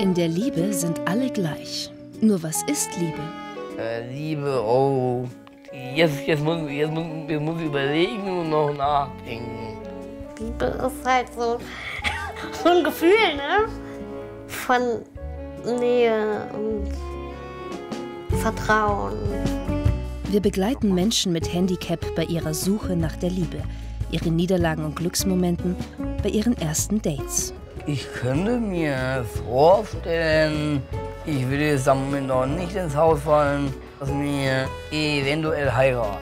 In der Liebe sind alle gleich. Nur was ist Liebe? Äh, Liebe, oh. Jetzt, jetzt, muss, jetzt, muss, jetzt muss ich überlegen und noch nachdenken. Liebe ist halt so, so ein Gefühl, ne? Von Nähe und Vertrauen. Wir begleiten Menschen mit Handicap bei ihrer Suche nach der Liebe, ihren Niederlagen und Glücksmomenten, bei ihren ersten Dates. Ich könnte mir vorstellen, ich würde jetzt am Moment noch nicht ins Haus fallen, dass wir eventuell heiraten.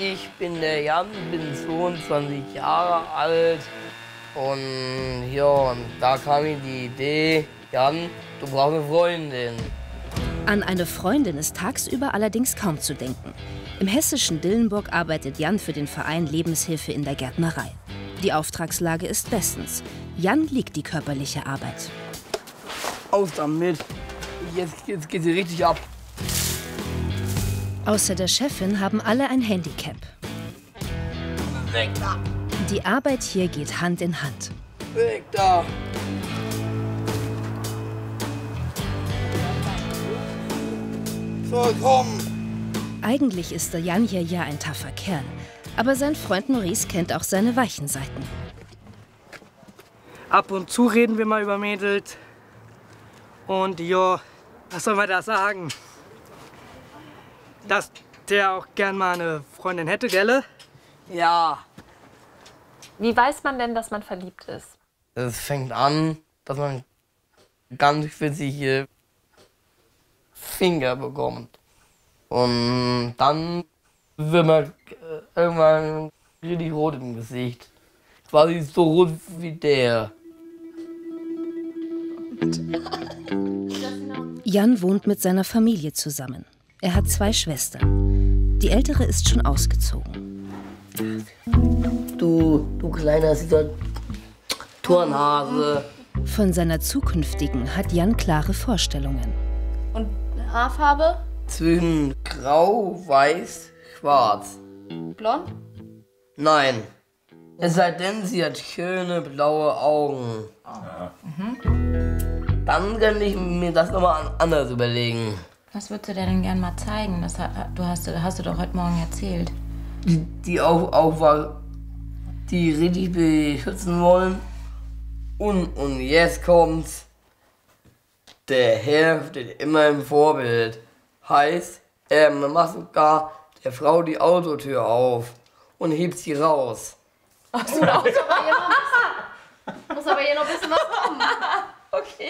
Ich bin der Jan, bin 22 Jahre alt und ja, und da kam mir die Idee, Jan, du brauchst eine Freundin. An eine Freundin ist tagsüber allerdings kaum zu denken. Im hessischen Dillenburg arbeitet Jan für den Verein Lebenshilfe in der Gärtnerei. Die Auftragslage ist bestens. Jan liegt die körperliche Arbeit. Aus damit. Jetzt, jetzt geht sie richtig ab. Außer der Chefin haben alle ein Handicap. Weg da. Die Arbeit hier geht Hand in Hand. Weg da. So, komm. Eigentlich ist der Jan hier ja ein taffer Kerl. Aber sein Freund Maurice kennt auch seine weichen Seiten. Ab und zu reden wir mal über Mädels. Und ja, was soll man da sagen? Dass der auch gern mal eine Freundin hätte, gell? Ja. Wie weiß man denn, dass man verliebt ist? Es fängt an, dass man ganz witzige Finger bekommt. Und dann wird man äh, irgendwann richtig rot im Gesicht. Quasi so rot wie der. Jan wohnt mit seiner Familie zusammen. Er hat zwei Schwestern. Die ältere ist schon ausgezogen. Du, du kleiner Turnhase. Von seiner zukünftigen hat Jan klare Vorstellungen. Haarfarbe? Zwischen grau, weiß, schwarz. Blond? Nein. Es sei denn, sie hat schöne blaue Augen. Dann könnte ich mir das nochmal anders überlegen. Was würdest du dir denn gern mal zeigen? Das ha- du hast, hast du doch heute Morgen erzählt. Die, die auch, die richtig beschützen wollen. Und, und jetzt kommt's. Der Herr steht immer im Vorbild. Heißt, er macht sogar der Frau die Autotür auf und hebt sie raus. Muss aber hier noch ein bisschen was kommen.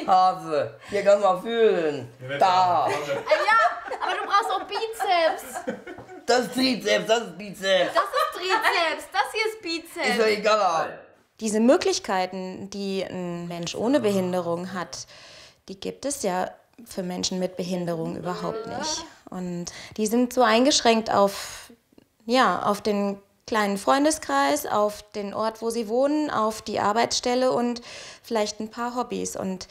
Hase, hier kann man fühlen. Da. Ah, ja, aber du brauchst auch Bizeps. Das ist Trizeps, das ist Bizeps. Das ist Trizeps, das hier ist Bizeps. Ist doch egal. Diese Möglichkeiten, die ein Mensch ohne Behinderung hat, die gibt es ja für Menschen mit Behinderung überhaupt nicht. Und die sind so eingeschränkt auf, ja, auf den kleinen Freundeskreis, auf den Ort, wo sie wohnen, auf die Arbeitsstelle und vielleicht ein paar Hobbys. Und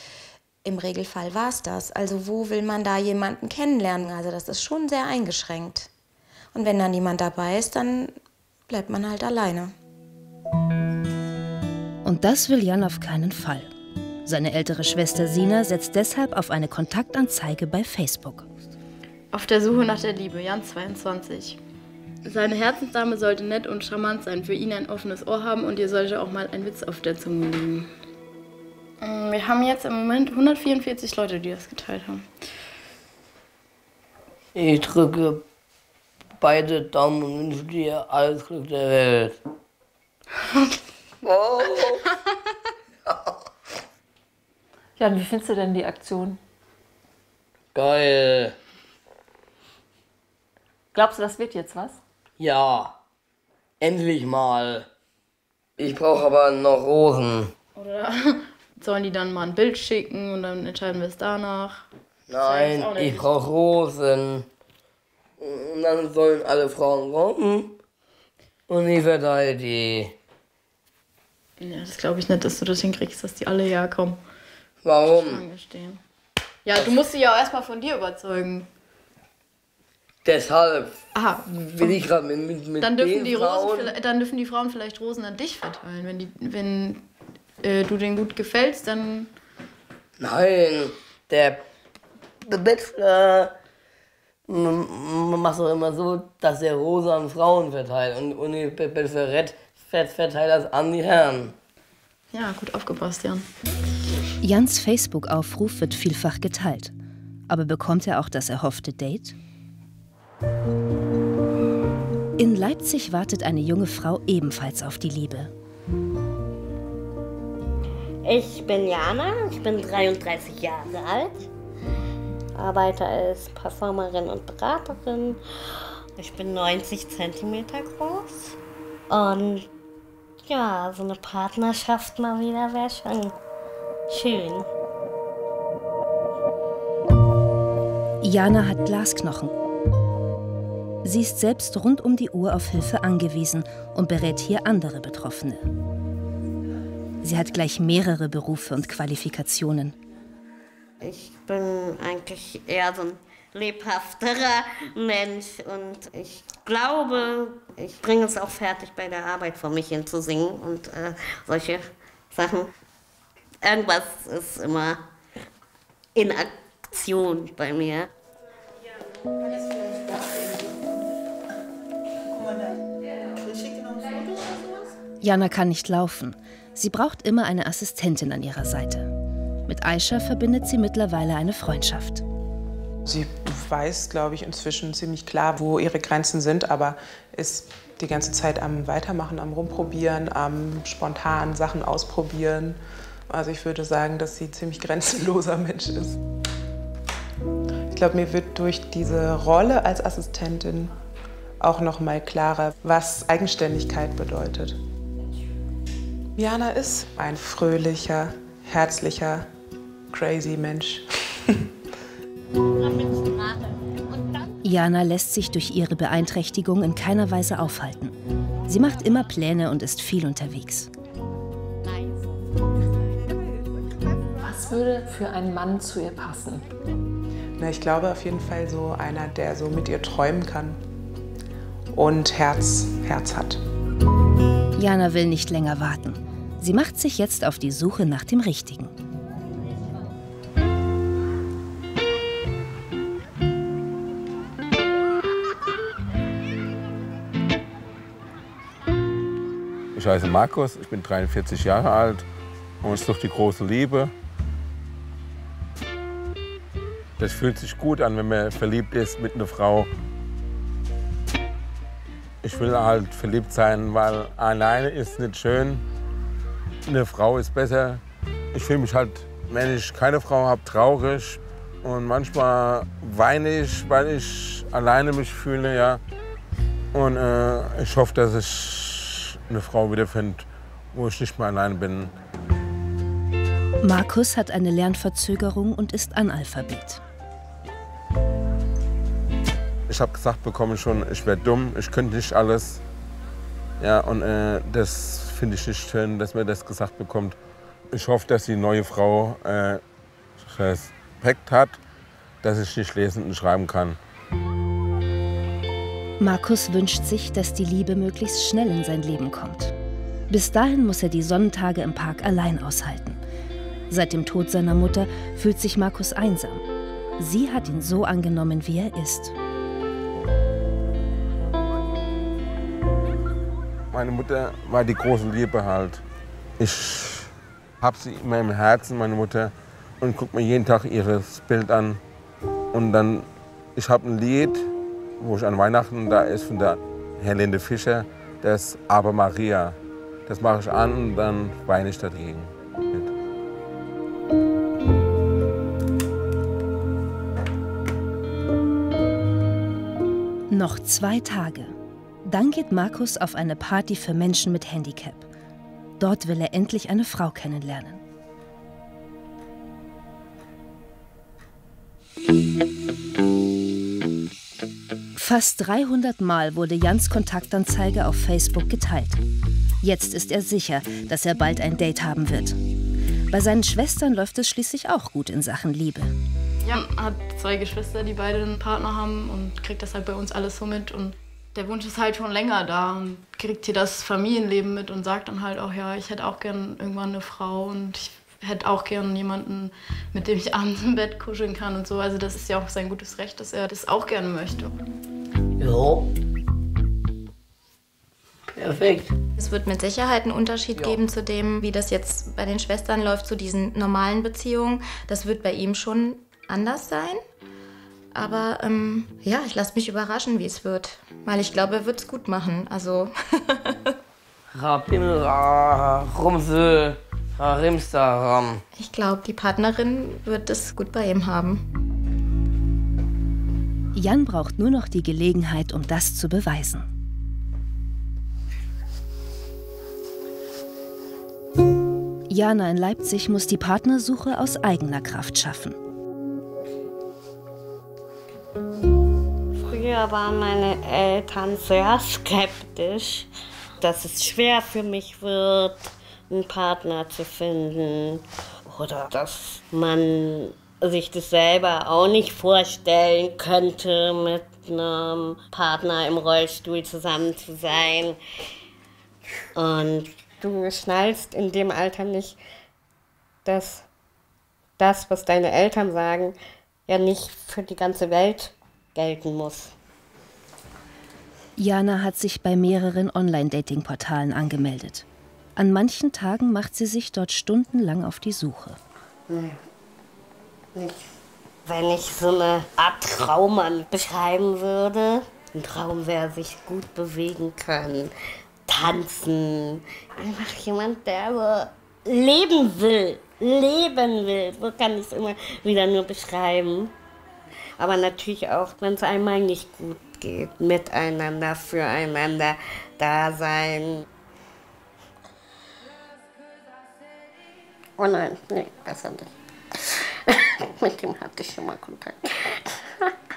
im Regelfall war es das. Also wo will man da jemanden kennenlernen? Also das ist schon sehr eingeschränkt. Und wenn dann niemand dabei ist, dann bleibt man halt alleine. Und das will Jan auf keinen Fall. Seine ältere Schwester Sina setzt deshalb auf eine Kontaktanzeige bei Facebook. Auf der Suche nach der Liebe, Jan 22. Seine Herzensdame sollte nett und charmant sein, für ihn ein offenes Ohr haben und ihr sollte auch mal ein Witz auf der Zunge liegen. Mm, Wir haben jetzt im Moment 144 Leute, die das geteilt haben. Ich drücke beide Daumen und wünsche dir alles Glück der Welt. oh. Jan, wie findest du denn die Aktion? Geil. Glaubst du, das wird jetzt was? Ja. Endlich mal. Ich brauche aber noch Rosen. Oder sollen die dann mal ein Bild schicken und dann entscheiden wir es danach? Nein, ich brauche Rosen. Und dann sollen alle Frauen kommen. Und ich verteile die. Ja, das glaube ich nicht, dass du das hinkriegst, dass die alle herkommen. Warum? Ja, du musst sie ja auch erstmal von dir überzeugen. Deshalb Aha. will ich gerade mit, mit, mit Dann dürfen, die Frauen, Rosen, vielleicht- dann dürfen die Frauen vielleicht Rosen an dich verteilen. Wenn, die, wenn äh, du denen gut gefällst, dann. Nein, der, der Bachelor macht doch immer so, dass er Rosa an Frauen verteilt und, und die Bachelorette ver- verteilt das an die Herren. Ja, gut aufgepasst, Jan. Jans Facebook-Aufruf wird vielfach geteilt. Aber bekommt er auch das erhoffte Date? In Leipzig wartet eine junge Frau ebenfalls auf die Liebe. Ich bin Jana, ich bin 33 Jahre alt, arbeite als Performerin und Beraterin. Ich bin 90 Zentimeter groß und ja, so eine Partnerschaft mal wieder wäre schon schön. Jana hat Glasknochen. Sie ist selbst rund um die Uhr auf Hilfe angewiesen und berät hier andere Betroffene. Sie hat gleich mehrere Berufe und Qualifikationen. Ich bin eigentlich eher so ein lebhafterer Mensch und ich glaube, ich bringe es auch fertig bei der Arbeit vor mich hin zu singen und äh, solche Sachen. Irgendwas ist immer in Aktion bei mir. Jana kann nicht laufen. Sie braucht immer eine Assistentin an ihrer Seite. Mit Aisha verbindet sie mittlerweile eine Freundschaft. Sie weiß, glaube ich, inzwischen ziemlich klar, wo ihre Grenzen sind, aber ist die ganze Zeit am Weitermachen, am Rumprobieren, am spontan Sachen ausprobieren. Also ich würde sagen, dass sie ein ziemlich grenzenloser Mensch ist. Ich glaube, mir wird durch diese Rolle als Assistentin auch noch mal klarer, was Eigenständigkeit bedeutet. Jana ist ein fröhlicher, herzlicher, crazy Mensch. Jana lässt sich durch ihre Beeinträchtigung in keiner Weise aufhalten. Sie macht immer Pläne und ist viel unterwegs. Was würde für einen Mann zu ihr passen? Na, ich glaube auf jeden Fall so einer, der so mit ihr träumen kann und Herz, Herz hat. Jana will nicht länger warten. Sie macht sich jetzt auf die Suche nach dem Richtigen. Ich heiße Markus, ich bin 43 Jahre alt und ich suche die große Liebe. Das fühlt sich gut an, wenn man verliebt ist mit einer Frau. Ich will halt verliebt sein, weil alleine ist nicht schön. Eine Frau ist besser. Ich fühle mich halt, wenn ich keine Frau habe, traurig. Und manchmal weine ich, weil ich alleine mich fühle. Ja. Und äh, ich hoffe, dass ich eine Frau wiederfinde, wo ich nicht mehr alleine bin. Markus hat eine Lernverzögerung und ist Analphabet. Ich habe gesagt bekommen schon, ich wäre dumm, ich könnte nicht alles. Ja, und äh, das finde ich nicht schön, dass mir das gesagt bekommt. Ich hoffe, dass die neue Frau äh, Respekt hat, dass ich nicht lesen und schreiben kann. Markus wünscht sich, dass die Liebe möglichst schnell in sein Leben kommt. Bis dahin muss er die Sonnentage im Park allein aushalten. Seit dem Tod seiner Mutter fühlt sich Markus einsam. Sie hat ihn so angenommen, wie er ist. Meine Mutter war die große Liebe halt. Ich habe sie immer im Herzen, meine Mutter, und gucke mir jeden Tag ihres Bild an. Und dann, ich habe ein Lied, wo ich an Weihnachten, da ist von der Helene Fischer, das Aber Maria. Das mache ich an und dann weine ich dagegen. Noch zwei Tage. Dann geht Markus auf eine Party für Menschen mit Handicap. Dort will er endlich eine Frau kennenlernen. Fast 300 Mal wurde Jans Kontaktanzeige auf Facebook geteilt. Jetzt ist er sicher, dass er bald ein Date haben wird. Bei seinen Schwestern läuft es schließlich auch gut in Sachen Liebe. Jan hat zwei Geschwister, die beide einen Partner haben und kriegt das halt bei uns alles so mit. Und der Wunsch ist halt schon länger da und kriegt hier das Familienleben mit und sagt dann halt auch, ja, ich hätte auch gern irgendwann eine Frau und ich hätte auch gern jemanden, mit dem ich abends im Bett kuscheln kann und so. Also das ist ja auch sein gutes Recht, dass er das auch gerne möchte. Ja. Perfekt. Es wird mit Sicherheit einen Unterschied geben zu dem, wie das jetzt bei den Schwestern läuft, zu diesen normalen Beziehungen. Das wird bei ihm schon anders sein. Aber ähm, ja, ich lasse mich überraschen, wie es wird. Weil ich glaube, er wird es gut machen. Also. Rimstaram. ich glaube, die Partnerin wird es gut bei ihm haben. Jan braucht nur noch die Gelegenheit, um das zu beweisen. Jana in Leipzig muss die Partnersuche aus eigener Kraft schaffen. Früher waren meine Eltern sehr skeptisch, dass es schwer für mich wird, einen Partner zu finden. Oder dass man sich das selber auch nicht vorstellen könnte, mit einem Partner im Rollstuhl zusammen zu sein. Und du schnallst in dem Alter nicht, dass das, was deine Eltern sagen, ja nicht für die ganze Welt gelten muss. Jana hat sich bei mehreren Online-Dating-Portalen angemeldet. An manchen Tagen macht sie sich dort stundenlang auf die Suche. Nee. Nicht. Wenn ich so eine Art Traummann beschreiben würde, ein Traum wäre sich gut bewegen können, tanzen. Einfach jemand, der so leben will, leben will. So kann ich es immer wieder nur beschreiben. Aber natürlich auch, wenn es einmal nicht gut geht, miteinander, füreinander da sein. Oh nein, nee, besser nicht. Mit dem hatte ich schon mal Kontakt.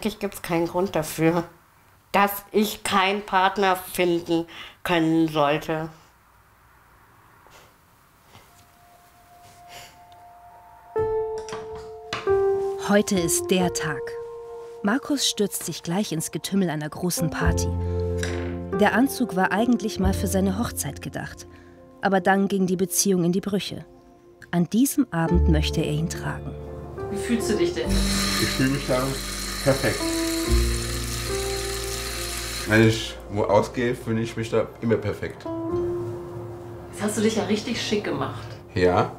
Eigentlich gibt es keinen Grund dafür, dass ich keinen Partner finden können sollte. Heute ist der Tag. Markus stürzt sich gleich ins Getümmel einer großen Party. Der Anzug war eigentlich mal für seine Hochzeit gedacht. Aber dann ging die Beziehung in die Brüche. An diesem Abend möchte er ihn tragen. Wie fühlst du dich denn? Ich fühle mich dann perfekt. Wenn ich wo ausgehe, fühle ich mich da immer perfekt. Jetzt hast du dich ja richtig schick gemacht. Ja,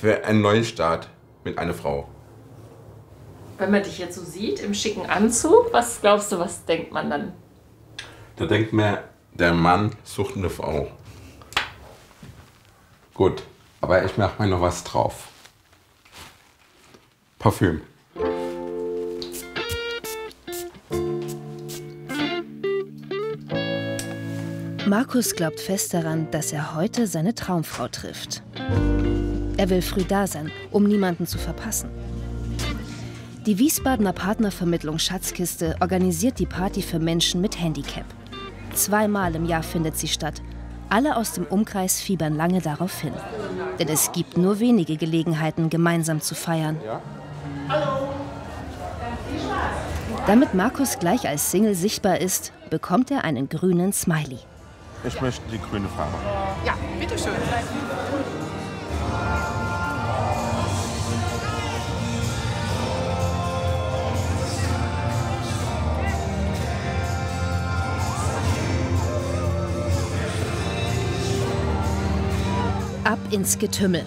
für einen neuen Start mit einer Frau. Wenn man dich jetzt so sieht im schicken Anzug, was glaubst du, was denkt man dann? Da denkt man, der Mann sucht eine Frau. Gut, aber ich mache mal noch was drauf. Parfüm. Markus glaubt fest daran, dass er heute seine Traumfrau trifft. Er will früh da sein, um niemanden zu verpassen. Die Wiesbadener Partnervermittlung Schatzkiste organisiert die Party für Menschen mit Handicap. Zweimal im Jahr findet sie statt. Alle aus dem Umkreis fiebern lange darauf hin. Denn es gibt nur wenige Gelegenheiten, gemeinsam zu feiern. Damit Markus gleich als Single sichtbar ist, bekommt er einen grünen Smiley. Ich möchte die grüne Farbe. Ja, bitteschön. Ab ins Getümmel.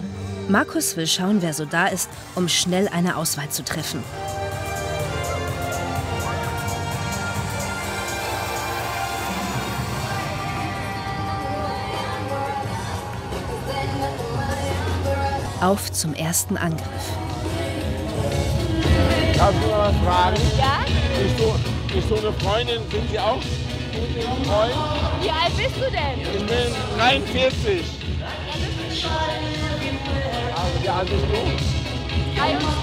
Markus will schauen, wer so da ist, um schnell eine Auswahl zu treffen. Auf zum ersten Angriff. Darf ich mal was fragen? Ja? Ist so, ist so eine Freundin, sind Sie auch Freund? Wie alt bist du denn? Ich bin 43. Also, wie alt bist du? 23.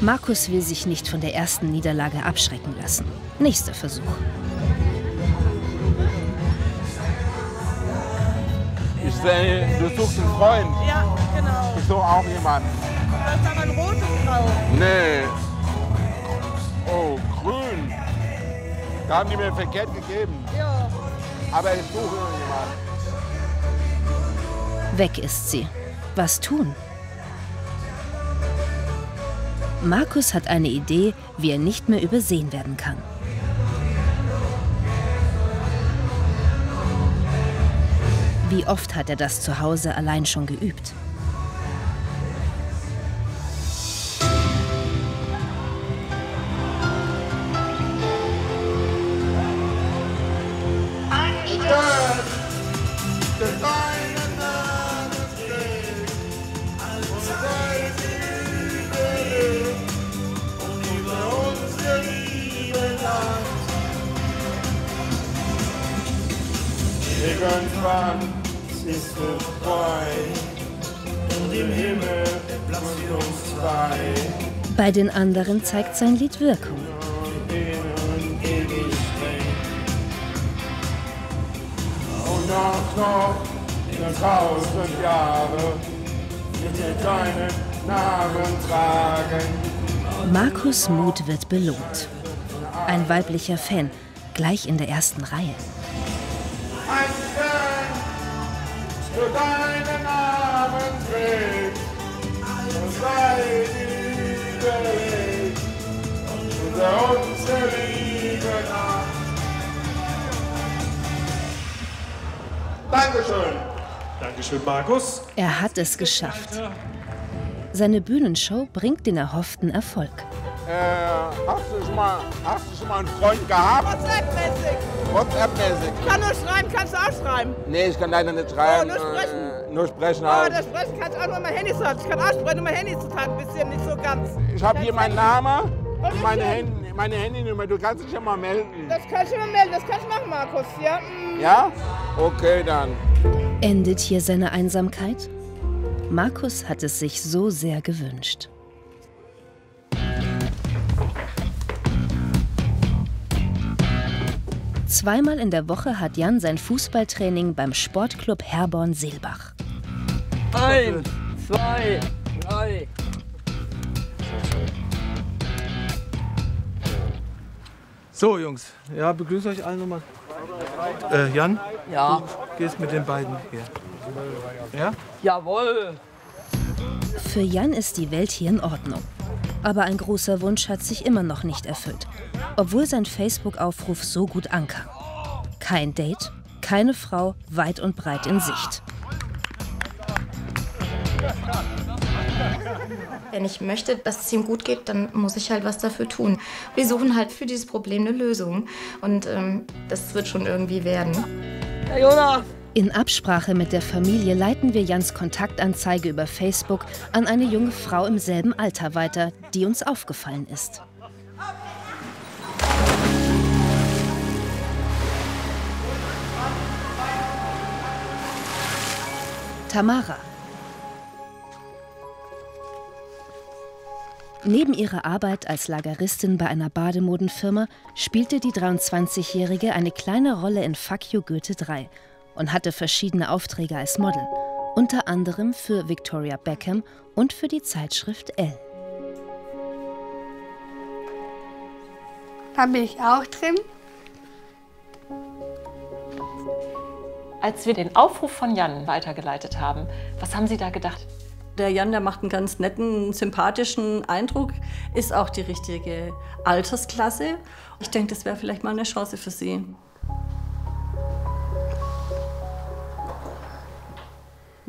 Markus will sich nicht von der ersten Niederlage abschrecken lassen. Nächster Versuch. Sehe, du suchst einen Freund. Ja, genau. Ich suche auch jemanden. Da ist aber ein rotes drauf. Nee. Oh, grün. Da haben die mir verkehrt gegeben. Ja. Aber ich suche jemanden. Weg ist sie. Was tun? Markus hat eine Idee, wie er nicht mehr übersehen werden kann. Wie oft hat er das zu Hause allein schon geübt? Irgendwann ist frei und im Himmel Platz für uns zwei. Bei den anderen zeigt sein Lied Wirkung. Und auch noch in tausend Jahre wird er deinen Namen tragen. Markus Mut wird belohnt. Ein weiblicher Fan, gleich in der ersten Reihe. Für deinen Namen trägt und sei überlegt unter uns der Liebe nach. Dankeschön. Dankeschön, Markus. Er hat es geschafft. Seine Bühnenshow bringt den erhofften Erfolg. Äh, hast du schon mal, hast du schon mal einen Freund gehabt? WhatsApp-mäßig. WhatsApp-mäßig? Ich kann nur schreiben, kannst du auch schreiben. Nee, ich kann leider nicht schreiben. Oh, nur sprechen. Äh, nur sprechen Oh, halt. das Sprechen kannst du auch nur mein Handy sagen. Ich kann auch sprechen, nur mein Handy ein bisschen nicht so ganz. Ich habe hier meinen Namen und meine? Hand, meine Handynummer. Du kannst dich ja mal melden. Das kannst du mir melden, das kannst du machen, Markus. Ja? Mm. Ja? Okay, dann. Endet hier seine Einsamkeit? Markus hat es sich so sehr gewünscht. Zweimal in der Woche hat Jan sein Fußballtraining beim Sportclub Herborn Seelbach. Eins, zwei, drei. So, Jungs, ja, begrüße euch alle nochmal. Äh, Jan? Ja. Du gehst mit den beiden hier. Ja? Jawohl. Für Jan ist die Welt hier in Ordnung. Aber ein großer Wunsch hat sich immer noch nicht erfüllt, obwohl sein Facebook-Aufruf so gut ankam. Kein Date, keine Frau weit und breit in Sicht. Wenn ich möchte, dass es ihm gut geht, dann muss ich halt was dafür tun. Wir suchen halt für dieses Problem eine Lösung. Und ähm, das wird schon irgendwie werden. Herr Jonas! In Absprache mit der Familie leiten wir Jans Kontaktanzeige über Facebook an eine junge Frau im selben Alter weiter, die uns aufgefallen ist. Tamara. Neben ihrer Arbeit als Lageristin bei einer Bademodenfirma spielte die 23-Jährige eine kleine Rolle in Fuck Goethe 3 und hatte verschiedene Aufträge als Model, unter anderem für Victoria Beckham und für die Zeitschrift Elle. Da bin ich auch drin. Als wir den Aufruf von Jan weitergeleitet haben, was haben Sie da gedacht? Der Jan, der macht einen ganz netten, sympathischen Eindruck, ist auch die richtige Altersklasse. Ich denke, das wäre vielleicht mal eine Chance für Sie.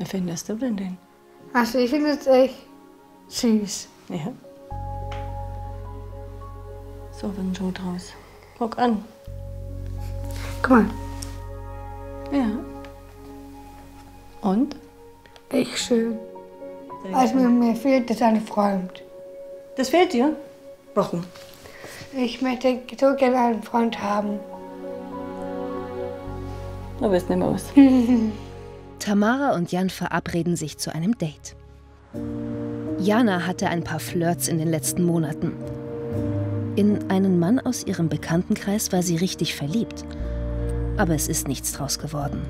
Wie findest du denn den? Also ich finde es echt süß. Ja. So wird ein Schuh draus. Guck an. Guck mal. Ja. Und? Echt schön. Was mir, mir fehlt, ist ein Freund. Das fehlt dir? Warum? Ich möchte so gerne einen Freund haben. Du bist nicht aus. Tamara und Jan verabreden sich zu einem Date. Jana hatte ein paar Flirts in den letzten Monaten. In einen Mann aus ihrem Bekanntenkreis war sie richtig verliebt. Aber es ist nichts draus geworden.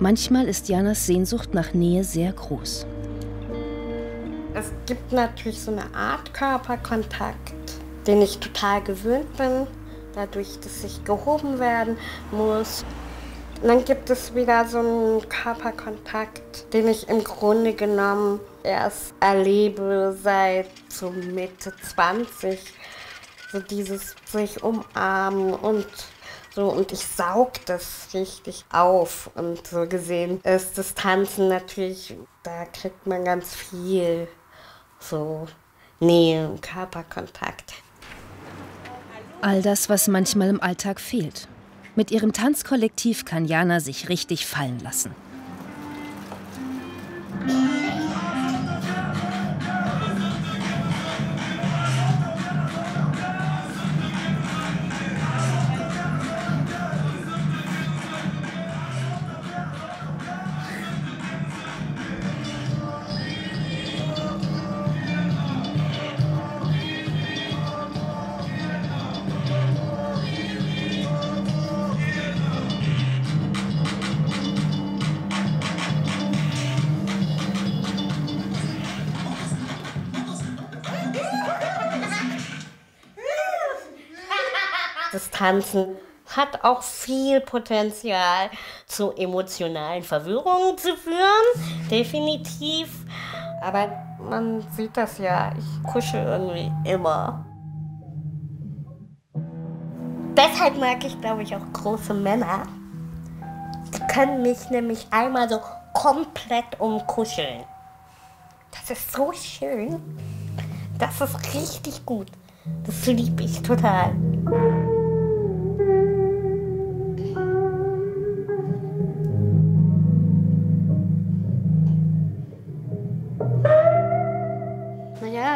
Manchmal ist Janas Sehnsucht nach Nähe sehr groß. Es gibt natürlich so eine Art Körperkontakt, den ich total gewöhnt bin, dadurch, dass ich gehoben werden muss. Und dann gibt es wieder so einen Körperkontakt, den ich im Grunde genommen erst erlebe seit so Mitte 20. So dieses sich umarmen und so und ich saug das richtig auf und so gesehen ist das Tanzen natürlich, da kriegt man ganz viel so Nähe und Körperkontakt. All das, was manchmal im Alltag fehlt. Mit ihrem Tanzkollektiv kann Jana sich richtig fallen lassen. Tanzen hat auch viel Potenzial zu emotionalen Verwirrungen zu führen, definitiv. Aber man sieht das ja, ich kuschel irgendwie immer. Deshalb mag ich, glaube ich, auch große Männer. Die können mich nämlich einmal so komplett umkuscheln. Das ist so schön. Das ist richtig gut. Das liebe ich total.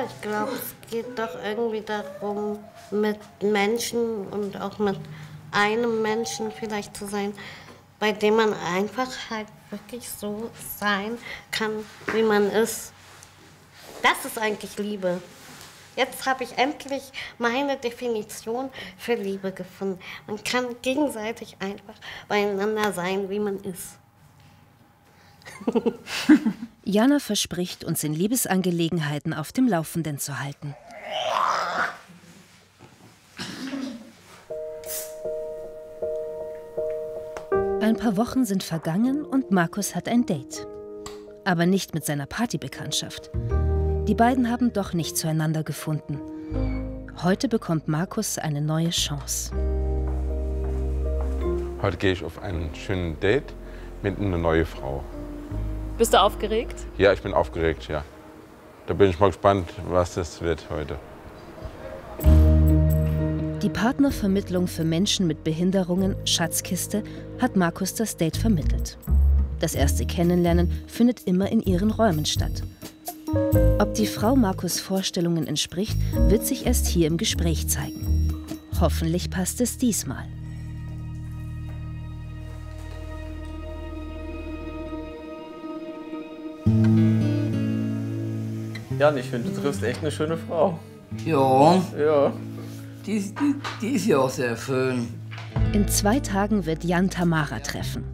Ich glaube, es geht doch irgendwie darum, mit Menschen und auch mit einem Menschen vielleicht zu sein, bei dem man einfach halt wirklich so sein kann, wie man ist. Das ist eigentlich Liebe. Jetzt habe ich endlich meine Definition für Liebe gefunden. Man kann gegenseitig einfach beieinander sein, wie man ist. Jana verspricht, uns in Liebesangelegenheiten auf dem Laufenden zu halten. Ein paar Wochen sind vergangen und Markus hat ein Date. Aber nicht mit seiner Partybekanntschaft. Die beiden haben doch nicht zueinander gefunden. Heute bekommt Markus eine neue Chance. Heute gehe ich auf einen schönen Date mit einer neuen Frau. Bist du aufgeregt? Ja, ich bin aufgeregt, ja. Da bin ich mal gespannt, was das wird heute. Die Partnervermittlung für Menschen mit Behinderungen, Schatzkiste, hat Markus das Date vermittelt. Das erste Kennenlernen findet immer in ihren Räumen statt. Ob die Frau Markus Vorstellungen entspricht, wird sich erst hier im Gespräch zeigen. Hoffentlich passt es diesmal. Jan, ich finde, du triffst echt eine schöne Frau. Ja. Ja. Die, ist- die, die ist ja auch sehr schön. In zwei Tagen wird Jan Tamara treffen.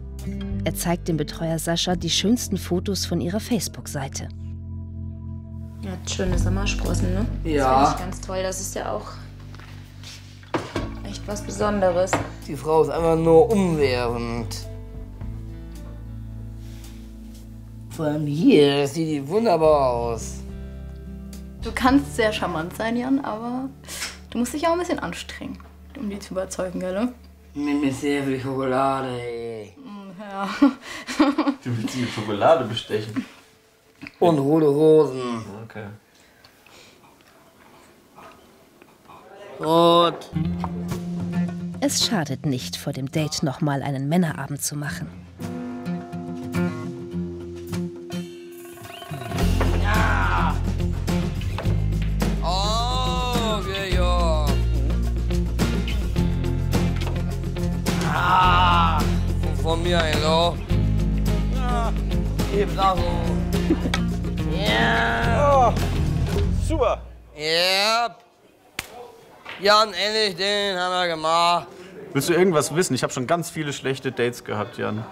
Er zeigt dem Betreuer Sascha die schönsten Fotos von ihrer Facebook-Seite. Ja, hat schöne Sommersprossen, ne? Ja. Das finde ich ganz toll. Das ist ja auch echt was Besonderes. Die Frau ist einfach nur umwerfend. Vor allem hier, sieht die wunderbar aus. Du kannst sehr charmant sein, Jan, aber du musst dich auch ein bisschen anstrengen, um die zu überzeugen, gell? Mit mir sehr viel Schokolade, ey. Mm, Ja. Du willst sie mit Schokolade bestechen. Und rote Rosen. Okay. Rot. Es schadet nicht, vor dem Date nochmal einen Männerabend zu machen. Von mir ein Loch. Ja. Hier, bravo. Ja. Oh, super. Ja. Jan, endlich, den haben wir gemacht. Willst du irgendwas wissen? Ich habe schon ganz viele schlechte Dates gehabt, Jan.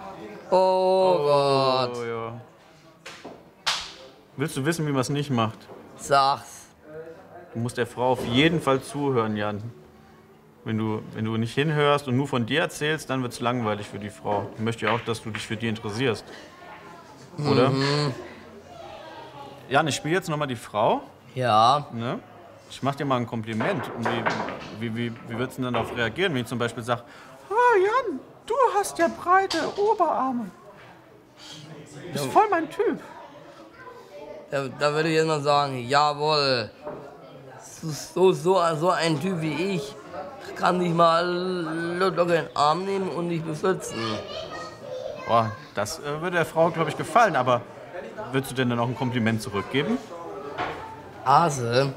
Oh, Gott. Oh, ja. Willst du wissen, wie man es nicht macht? Sag's. Du musst der Frau auf jeden Fall zuhören, Jan. Wenn du, wenn du nicht hinhörst und nur von dir erzählst, dann wird es langweilig für die Frau. Die möchte ja auch, dass du dich für die interessierst. Oder? Mhm. Jan, ich spiele jetzt nochmal die Frau. Ja. Ne? Ich mach dir mal ein Kompliment. Und wie, wie, wie, wie würdest du denn darauf reagieren, wenn ich zum Beispiel sage, Oh, Jan, du hast ja breite Oberarme. Bist voll mein Typ. Da, da würde ich mal sagen, jawohl. So, so, so ein Typ wie ich kann dich mal locker in den Arm nehmen und dich beschützen. boah, das äh, würde der Frau, glaube ich, gefallen, aber würdest du denn dann auch ein Kompliment zurückgeben? Ase,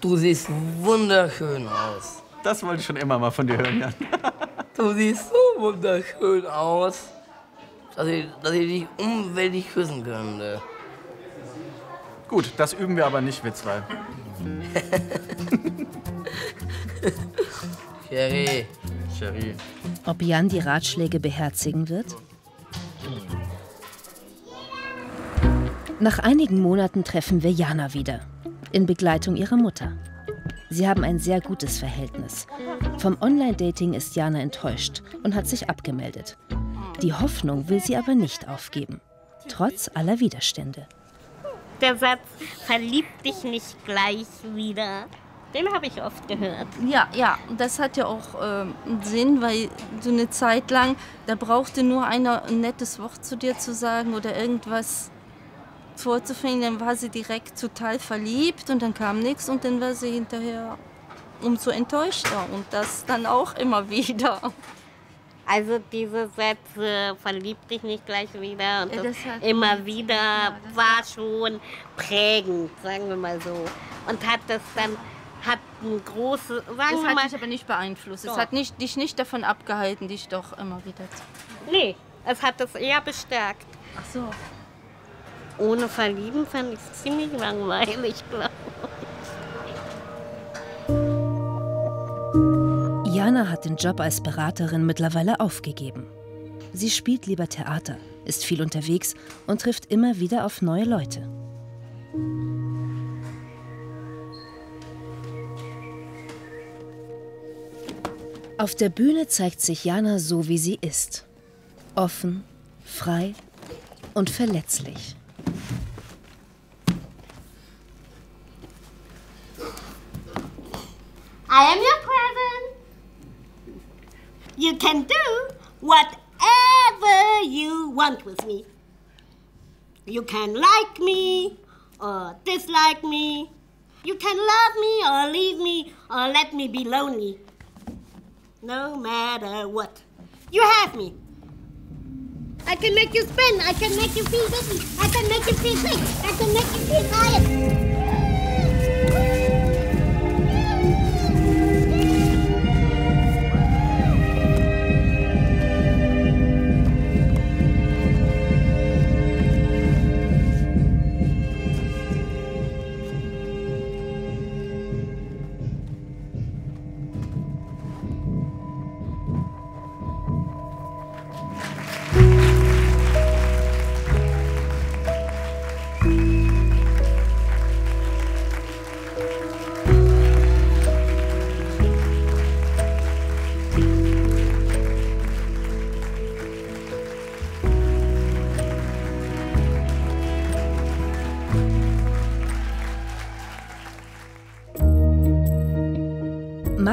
du siehst wunderschön aus. Das wollte ich schon immer mal von dir hören, Jan. Du siehst so wunderschön aus, dass ich, dass ich dich unwältig küssen könnte. Gut, das üben wir aber nicht, wir zwei. Sherry. Sherry. Ob Jan die Ratschläge beherzigen wird? Nach einigen Monaten treffen wir Jana wieder, in Begleitung ihrer Mutter. Sie haben ein sehr gutes Verhältnis. Vom Online-Dating ist Jana enttäuscht und hat sich abgemeldet. Die Hoffnung will sie aber nicht aufgeben, trotz aller Widerstände. Der Satz, verlieb dich nicht gleich wieder, den habe ich oft gehört. Ja, ja, das hat ja auch ähm, Sinn, weil so eine Zeit lang, da brauchte nur einer ein nettes Wort zu dir zu sagen oder irgendwas vorzufinden, dann war sie direkt total verliebt und dann kam nichts und dann war sie hinterher umso enttäuschter und das dann auch immer wieder. Also diese Sätze, verlieb dich nicht gleich wieder und Ja, das das immer wieder war schon prägend, sagen wir mal so. Und hat das dann, hat ein großes, sagen Das wir hat mal... dich aber nicht beeinflusst. Es Doch. hat nicht, dich nicht davon abgehalten, dich doch immer wieder zu... Nee, es hat das eher bestärkt. Ach so. Ohne Verlieben fand ich es ziemlich langweilig, glaube Jana hat den Job als Beraterin mittlerweile aufgegeben. Sie spielt lieber Theater, ist viel unterwegs und trifft immer wieder auf neue Leute. Auf der Bühne zeigt sich Jana so, wie sie ist. Offen, frei und verletzlich. I am your present. You can do whatever you want with me. You can like me or dislike me. You can love me or leave me or let me be lonely. No matter what. You have me. I can make you spin. I can make you feel dizzy. I can make you feel sick. I can make you feel tired.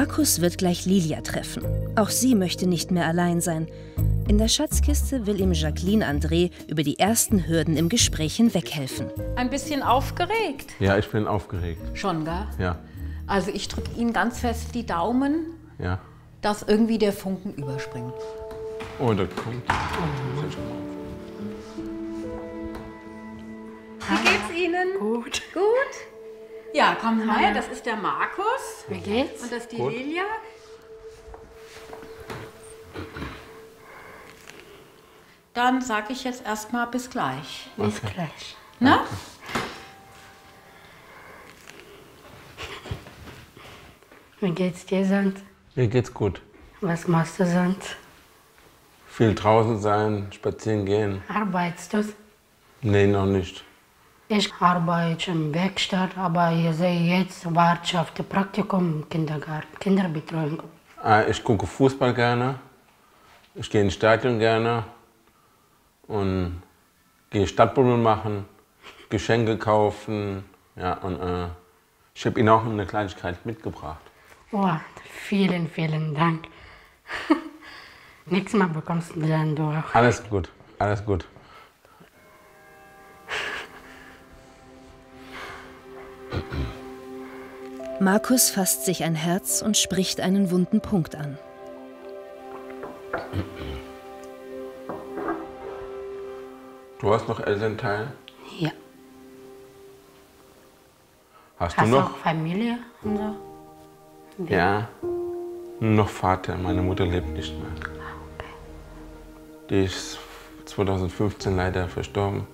Markus wird gleich Lilia treffen. Auch sie möchte nicht mehr allein sein. In der Schatzkiste will ihm Jacqueline André über die ersten Hürden im Gespräch hinweghelfen. Ein bisschen aufgeregt. Ja, ich bin aufgeregt. Schon, gell? Ja, Also ich drücke Ihnen ganz fest die Daumen, ja. dass irgendwie der Funken überspringt. Oh, das kommt. Wie geht's Ihnen? Gut. Gut? Ja, Sie mal her. Das ist der Markus. Wie geht's? Und das ist die Gut. Lilia. Dann sage ich jetzt erstmal bis gleich. Bis gleich. Na? Wie geht's dir sonst? Mir geht's gut. Was machst du sonst? Viel draußen sein, spazieren gehen. Arbeitest du? Nee, noch nicht. Ich arbeite im Werkstatt, aber ich sehe jetzt das Praktikum im Kindergarten, Kinderbetreuung. Ah, Ich gucke Fußball gerne. Ich gehe ins Stadion gerne. Und gehe Stadtbummel machen, Geschenke kaufen. Ja, und äh, ich habe Ihnen auch eine Kleinigkeit mitgebracht. Oh, vielen, vielen Dank. Nächstes Mal bekommst du dann durch. Alles gut, alles gut. Markus fasst sich ein Herz und spricht einen wunden Punkt an. Du hast noch Elternteil? Ja. Hast, Hast du du noch? Familie und so? Ja. Noch Vater. Meine Mutter lebt nicht mehr. Die ist 2015 leider verstorben.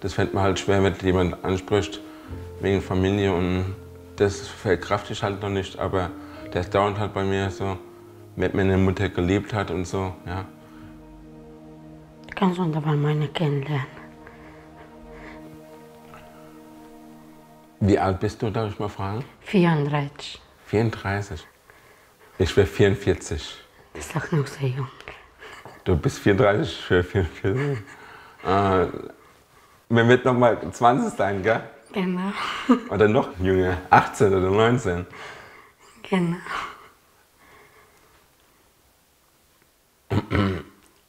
Das fällt mir halt schwer, wenn jemand anspricht wegen Familie und das verkraft ich halt noch nicht, aber das dauert halt bei mir so, wenn meine Mutter gelebt hat und so, ja. Du aber meine kennenlernen. Wie alt bist du, darf ich mal fragen? 34. 34. Ich wäre 44. Das ist doch noch sehr jung. Du bist 34, ich wäre 44. äh, man wird noch mal 20 sein, gell? Genau. Oder noch jünger, 18 oder 19. Genau.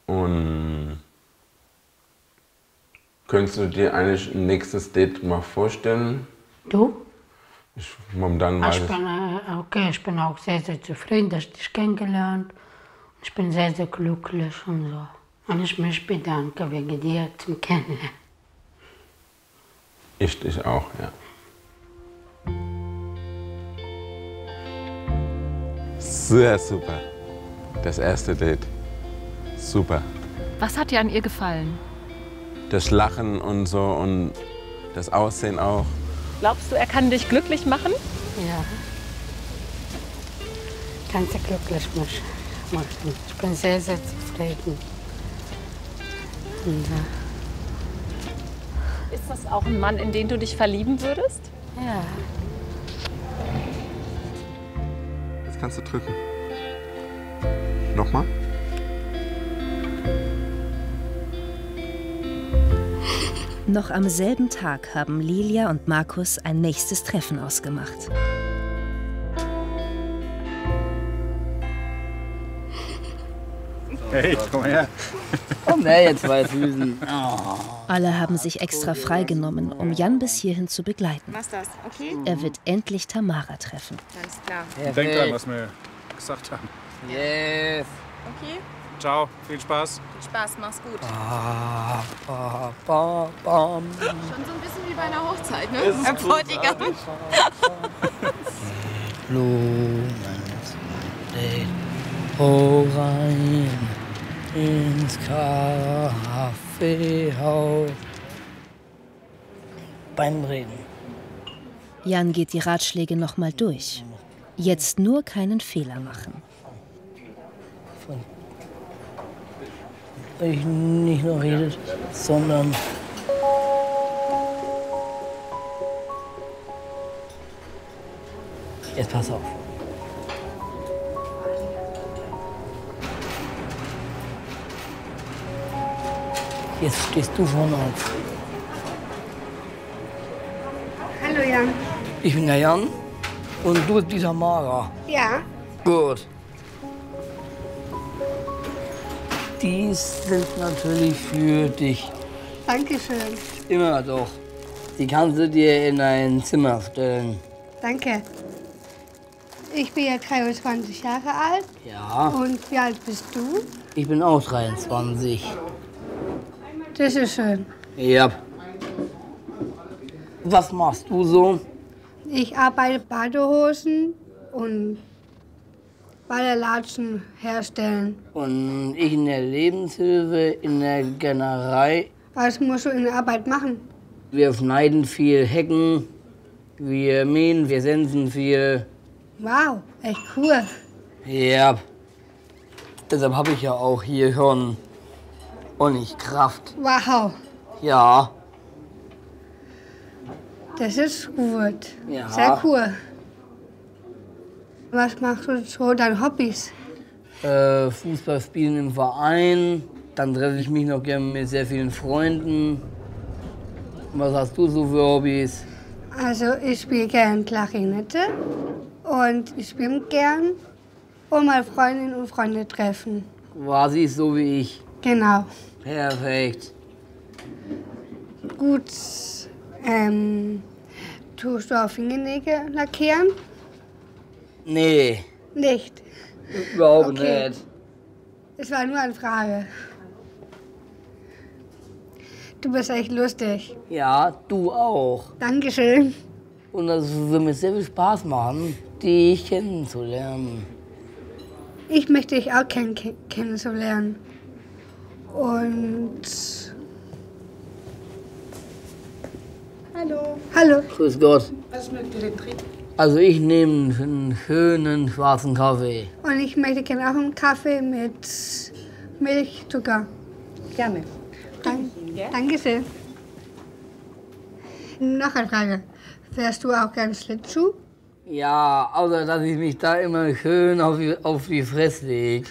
Und könntest du dir eigentlich ein nächstes Date mal vorstellen? Du? Ich momentan Ich ich. bin, äh, okay, ich bin auch sehr, sehr zufrieden, dass ich dich kennengelernt Ich bin sehr, sehr glücklich und so. Und ich mich bedanke wegen dir zum Kennenlernen. Ich dich auch, ja. Sehr super. Das erste Date. Super. Was hat dir an ihr gefallen? Das Lachen und so und das Aussehen auch. Glaubst du, er kann dich glücklich machen? Ja. Ganz glücklich mich machen. Ich bin sehr, sehr zufrieden. Und, äh, Ist das auch ein Mann, in den du dich verlieben würdest? ja. Jetzt kannst du drücken. Nochmal? Noch am selben Tag haben Lilia und Markus ein nächstes Treffen ausgemacht. Hey, komm her. Komm her, jetzt zwei Süßen. Alle haben sich extra freigenommen, um Jan bis hierhin zu begleiten. Was das? Okay? Er wird endlich Tamara treffen. Alles klar. Denk dran, was wir gesagt haben. Yes. Okay? Ciao, viel Spaß. Viel Spaß, mach's gut. Ba, ba, bam. Schon so ein bisschen wie bei einer Hochzeit, ne? Ist Im Bräutigam. Blumen oh rein ins Kaffeehaus. Beim Reden. Jan geht die Ratschläge nochmal durch. Jetzt nur keinen Fehler machen. Ich nicht nur redet, sondern Jetzt pass auf. Jetzt stehst du vorne auf. Hallo Jan. Ich bin der Jan und du bist dieser Mara. Ja. Gut. Die sind natürlich für dich. Dankeschön. Immer doch. Die kannst du dir in ein Zimmer stellen. Danke. Ich bin ja 23 Jahre alt. Ja. Und wie alt bist du? Ich bin auch 23. Das ist schön. Ja. Was machst du so? Ich arbeite Badehosen und Badelatschen herstellen. Und ich in der Lebenshilfe, in der Gärtnerei. Was musst du in der Arbeit machen? Wir schneiden viel Hecken, wir mähen, wir sensen viel. Wow, echt cool. Ja. Deshalb habe ich ja auch hier schon ordentlich Kraft. Wow, Ja. das ist gut. Ja. Sehr cool. Was machst du so deine Hobbys? Äh, Fußball spielen im Verein. Dann treffe ich mich noch gerne mit sehr vielen Freunden. Was hast du so für Hobbys? Also ich spiele gern Klarinette und ich schwimme gern und mal Freundinnen und Freunde treffen. Quasi so wie ich. Genau. Perfekt. Gut. Ähm, tust du auch Fingernägel lackieren? Nee, Nicht. überhaupt Okay. nicht. Es war nur eine Frage. Du bist echt lustig. Ja, du auch. Dankeschön. Und das würde mir sehr viel Spaß machen, dich kennenzulernen. Ich möchte dich auch kenn kenn kennenzulernen. Und. Hallo. Hallo. Grüß Gott. Was mögt ihr denn trinken? Also ich nehme einen schönen schwarzen Kaffee. Und ich möchte gerne auch einen Kaffee mit Milchzucker. Gerne. Dank, Dankeschön. Noch eine Frage. Fährst du auch gern Schlittschuh? Ja, außer dass ich mich da immer schön auf die, auf die Fresse leg.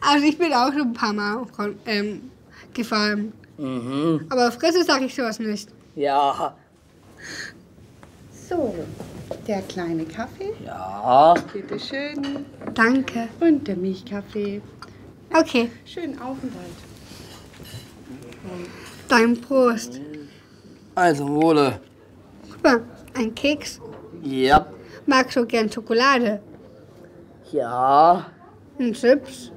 Also ich bin auch schon ein paar Mal von, ähm, gefahren. Mhm. Aber Fresse sage ich sowas nicht. Ja. So, der kleine Kaffee. Ja. Bitte schön. Danke. Und der Milchkaffee. Okay. Schönen Aufenthalt. Dein Prost. Also, Wohle. Guck mal, ein Keks. Ja. Magst du gern Schokolade? Ja. Und Chips?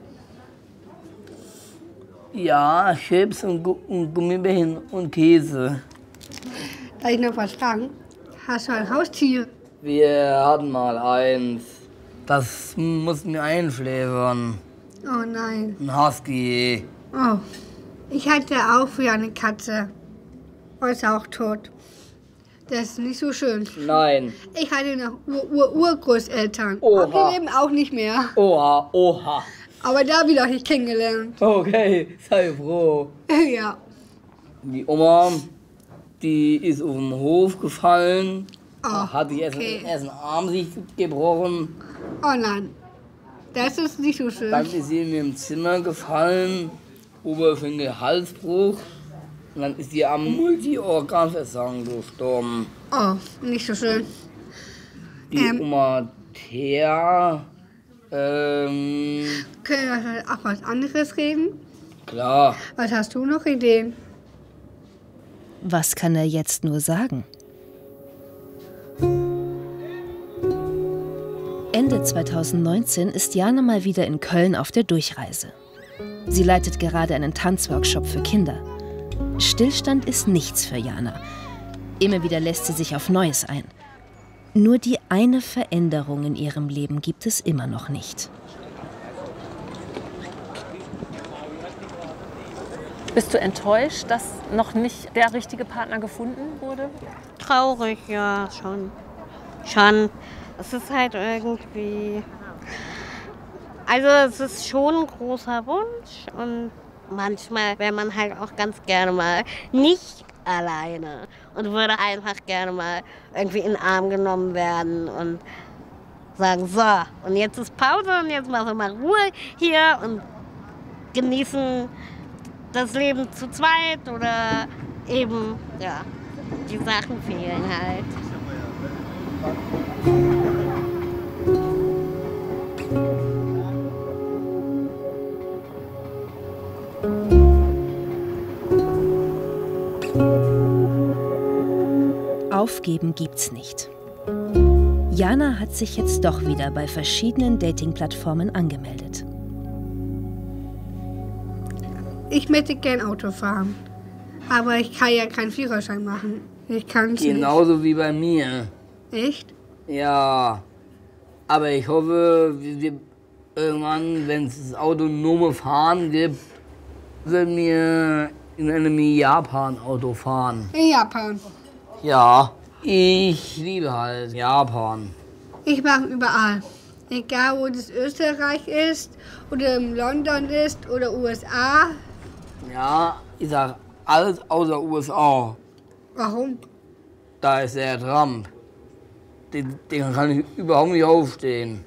Ja, Chips und, Gu und Gummibärchen und Käse. Darf ich noch was fragen? Hast du ein Haustier? Wir hatten mal eins. Das mussten wir einschläfern. Oh nein. Ein Husky. Oh. Ich hatte auch früher eine Katze. Und ist auch tot. Das ist nicht so schön. Nein. Ich hatte noch Ur-Ur-Urgroßeltern. Oha. Aber die leben auch nicht mehr. Oha, oha. Aber da habe ich dich kennengelernt. Okay, sei froh. ja. Die Oma, die ist auf dem Hof gefallen. Oh, hat sich erst, okay. erst einen Arm sich gebrochen. Oh nein. Das ist nicht so schön. Dann ist sie in im Zimmer gefallen. Oberfinger Halsbruch. Und dann ist sie am Multiorganversagen gestorben. Oh, nicht so schön. Die Ähm. Oma Thea. Ähm, Können wir auch was anderes reden? klar. Was hast du noch Ideen? Was kann er jetzt nur sagen? Ende 2019 ist Jana mal wieder in Köln auf der Durchreise. Sie leitet gerade einen Tanzworkshop für Kinder. Stillstand ist nichts für Jana. Immer wieder lässt sie sich auf Neues ein. Nur die eine Veränderung in ihrem Leben gibt es immer noch nicht. Bist du enttäuscht, dass noch nicht der richtige Partner gefunden wurde? Traurig, ja, schon. Schon. Es ist halt irgendwie. Also, es ist schon ein großer Wunsch und manchmal wäre man halt auch ganz gerne mal nicht alleine und würde einfach gerne mal irgendwie in den Arm genommen werden und sagen: So, und jetzt ist Pause und jetzt machen wir mal Ruhe hier und genießen das Leben zu zweit oder eben, ja, die Sachen fehlen halt. Aufgeben gibt's nicht. Jana hat sich jetzt doch wieder bei verschiedenen Dating-Plattformen angemeldet. Ich möchte gern Auto fahren. Aber ich kann ja keinen Führerschein machen. Ich kann es nicht. Genauso wie bei mir. Echt? Ja. Aber ich hoffe, wir, wir irgendwann, wenn es das autonome Fahren gibt, werden wir in einem Japan-Auto fahren. In Japan. Ja. Ich liebe halt Japan. Ich mache überall. Egal, wo das Österreich ist oder in London ist oder USA. Ja, ich sag alles außer USA. Warum? Da ist der Trump. Den, den kann ich überhaupt nicht aufstehen.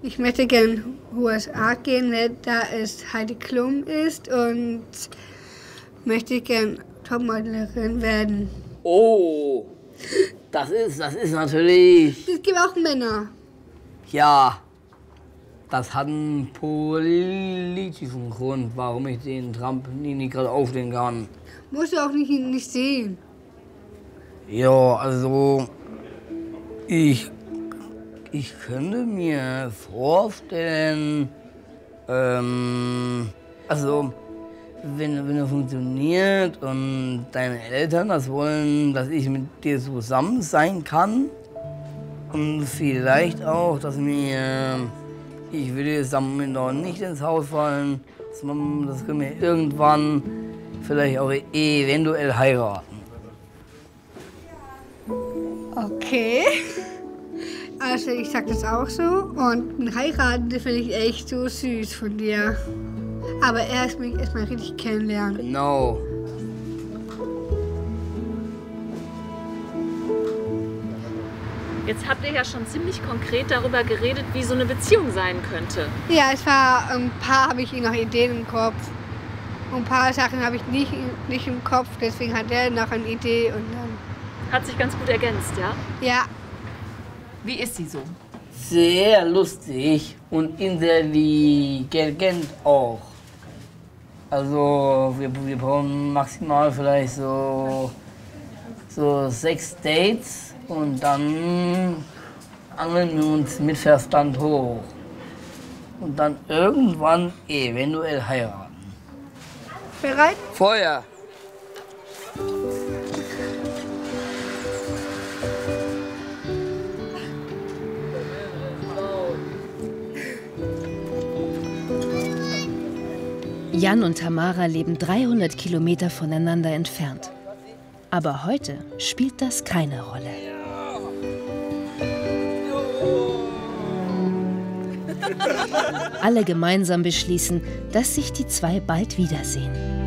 Ich möchte gern USA gehen, da es Heidi Klum ist und möchte gern Topmodellerin werden. Oh, das ist, das ist natürlich. Es gibt auch Männer. Ja, das hat einen politischen Grund, warum ich den Trump nie, nie gerade aufstehen kann. Musst du auch nicht, nicht sehen. Ja, also ich, ich könnte mir vorstellen, ähm, also wenn, wenn es funktioniert und deine Eltern das wollen, dass ich mit dir zusammen sein kann und vielleicht auch, dass mir, ich will jetzt damit noch nicht ins Haus fallen, das können wir irgendwann vielleicht auch eventuell heiraten. Okay. Also ich sag das auch so und ein heiraten das finde ich echt so süß von dir. Aber erst mich erstmal richtig kennenlernen. Genau. Jetzt habt ihr ja schon ziemlich konkret darüber geredet, wie so eine Beziehung sein könnte. Ja, es war ein paar habe ich noch Ideen im Kopf. Und ein paar Sachen habe ich nicht, nicht im Kopf, deswegen hat er noch eine Idee und dann. Hat sich ganz gut ergänzt, ja? Ja. Wie ist sie so? Sehr lustig und intelligent auch. Also wir, wir brauchen maximal vielleicht so, so sechs Dates und dann angeln wir uns mit Verstand hoch. Und dann irgendwann eventuell heiraten. Bereit? Feuer! Jan und Tamara leben 300 Kilometer voneinander entfernt. Aber heute spielt das keine Rolle. Alle gemeinsam beschließen, dass sich die zwei bald wiedersehen.